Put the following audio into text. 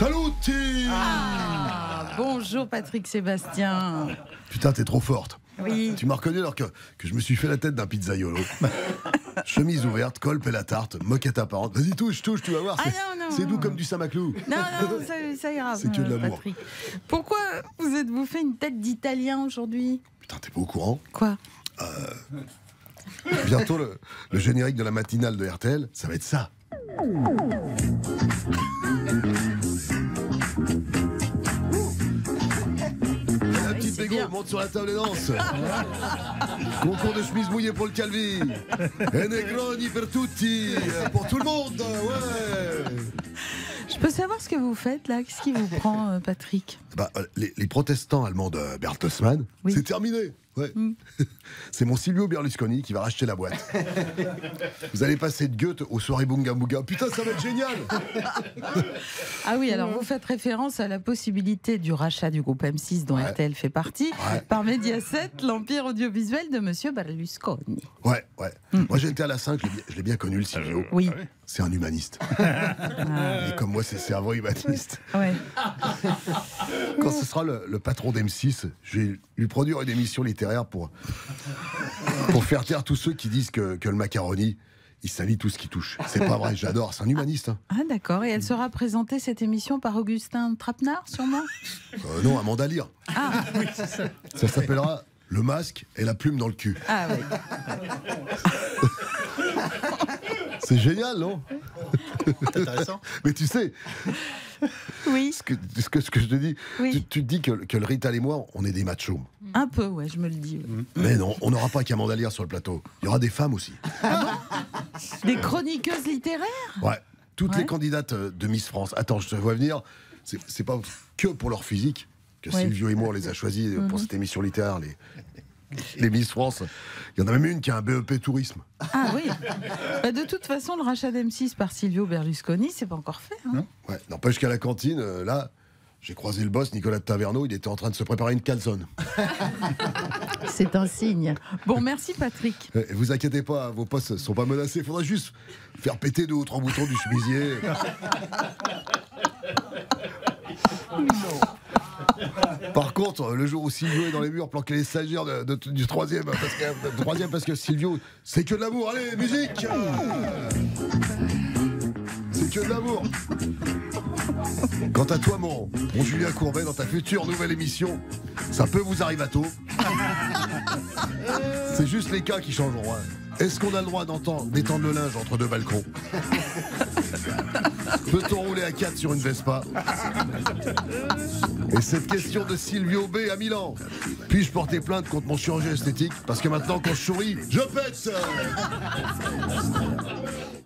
Saluti Ah, bonjour Patrick Sébastien. Putain, t'es trop forte. Oui. Tu m'as reconnu alors que, que je me suis fait la tête d'un pizzaiolo. Chemise ouverte, colpe et la tarte, moquette apparente. Vas-y, touche, touche, tu vas voir. Ah c'est- non, non, C'est doux comme du samaclou. Non, non, ça, ça ira. C'est que de euh, l'amour. Pourquoi vous êtes-vous fait une tête d'italien aujourd'hui? Putain, t'es pas au courant? Quoi? Bientôt, le, le générique de la matinale de RTL, ça va être ça. Monte sur la table et danse. Concours de chemise mouillée pour le Calvi. E Negroni per tutti. Pour tout le monde, ouais. Je peux savoir ce que vous faites là? Qu'est-ce qui vous prend, euh, Patrick? Bah, euh, les, les protestants allemands de Bertelsmann, Oui. c'est terminé. Ouais. C'est mon Silvio Berlusconi qui va racheter la boîte. Vous allez passer de Goethe aux soirées Bunga Bunga. Putain, ça va être génial Ah oui, alors vous faites référence à la possibilité du rachat du groupe M6 dont Ouais. RTL fait partie Ouais. par Mediaset, l'empire audiovisuel de Monsieur Berlusconi. Ouais, ouais. Moi, j'étais à la 5, je l'ai bien- je l'ai bien connu, le Silvio. Oui. C'est un humaniste. Et comme moi, c'est cerveau humaniste. Ouais. Quand ce sera le, le patron d'M6, je vais lui produire une émission littéraire pour, pour faire taire tous ceux qui disent que, que le macaroni, il salit tout ce qui touche. C'est pas vrai, j'adore, c'est un humaniste. hein. Ah d'accord, et elle sera présentée cette émission par Augustin Trapenard sûrement? Euh, non, Amanda Lear. Ah, Ça s'appellera Le masque et la plume dans le cul. ah oui. C'est génial, non? Intéressant. Mais tu sais, Oui, ce que, ce que, ce que je te dis, Oui. tu, tu te dis que, que le Rital et moi, on est des machos. un peu, ouais, je me le dis. ouais. Mais non, on n'aura pas qu'Amanda Lear sur le plateau. Il y aura des femmes aussi. Des chroniqueuses littéraires Ouais. Toutes Ouais. les candidates euh, de Miss France. Attends, je te vois venir. C'est pas que pour leur physique que Ouais. Silvio et moi on les a choisis pour cette émission littéraire, les, les Miss France. Il y en a même une qui a un BEP tourisme. Ah oui. Bah, de toute façon, le rachat d'M6 par Silvio Berlusconi, c'est pas encore fait. hein. Ouais. N'empêche qu'à la cantine, euh, là, j'ai croisé le boss, Nicolas de Taverneau, il était en train de se préparer une calzone. C'est un signe. Bon, merci Patrick. Euh, vous inquiétez pas, vos postes sont pas menacés. Il faudra juste faire péter deux ou trois boutons du chemisier. Par contre, le jour où Silvio est dans les murs, planquer les stagiaires de- du troisième, troisième, parce que Silvio, c'est que de l'amour. Allez, musique C'est que de l'amour. Quant à toi, mon, mon Julien Courbet, dans ta future nouvelle émission, ça peut vous arriver à tôt. C'est juste les cas qui changeront. hein. Est-ce qu'on a le droit d'entendre d'étendre le linge entre deux balcons Peut-on rouler à 4 sur une Vespa Et cette question de Silvio B à Milan. Puis-je porter plainte contre mon chirurgien esthétique Parce que maintenant, quand je souris, je pète